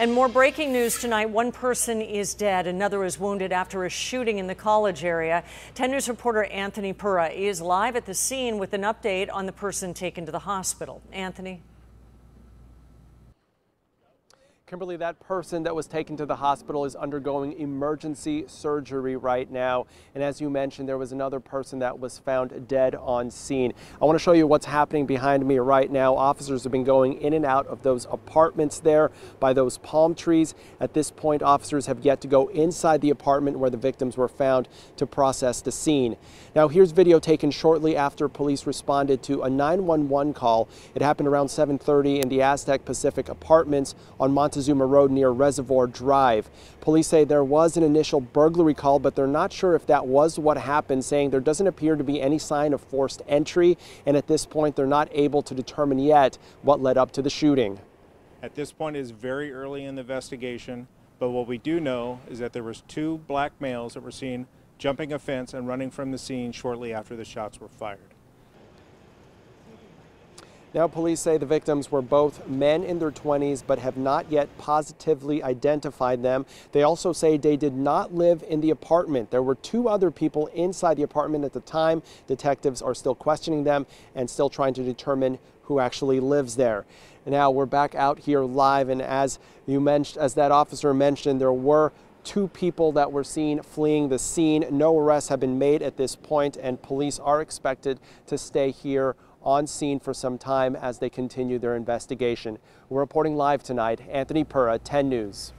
And more breaking news tonight. One person is dead, another is wounded after a shooting in the college area. 10 News reporter Anthony Pura is live at the scene with an update on the person taken to the hospital. Anthony. Kimberly, that person that was taken to the hospital is undergoing emergency surgery right now. And as you mentioned, there was another person that was found dead on scene. I want to show you what's happening behind me right now. Officers have been going in and out of those apartments there by those palm trees. At this point, officers have yet to go inside the apartment where the victims were found to process the scene. Now, here's video taken shortly after police responded to a 911 call. It happened around 7:30 in the Aztec Pacific Apartments on Monte Montezuma Road near Reservoir Drive. Police say there was an initial burglary call, but they're not sure if that was what happened, saying there doesn't appear to be any sign of forced entry, and at this point they're not able to determine yet what led up to the shooting. At this point it is very early in the investigation, but what we do know is that there was two black males that were seen jumping a fence and running from the scene shortly after the shots were fired. Now, police say the victims were both men in their 20s but have not yet positively identified them. They also say they did not live in the apartment. There were two other people inside the apartment at the time. Detectives are still questioning them and still trying to determine who actually lives there. Now we're back out here live, and as you mentioned, as that officer mentioned, there were two people that were seen fleeing the scene. No arrests have been made at this point, and police are expected to stay here on scene for some time as they continue their investigation. We're reporting live tonight. Anthony Pura, 10 News.